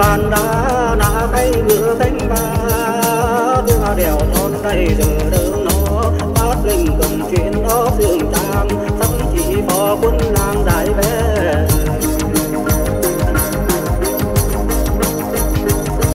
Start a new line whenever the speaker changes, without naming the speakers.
bàn đá đã tay ngựa cánh ba. Đưa đèo thôn tay giờ đỡ nó bát linh cầm chuyện đó phương tam. Thậm chí bỏ quân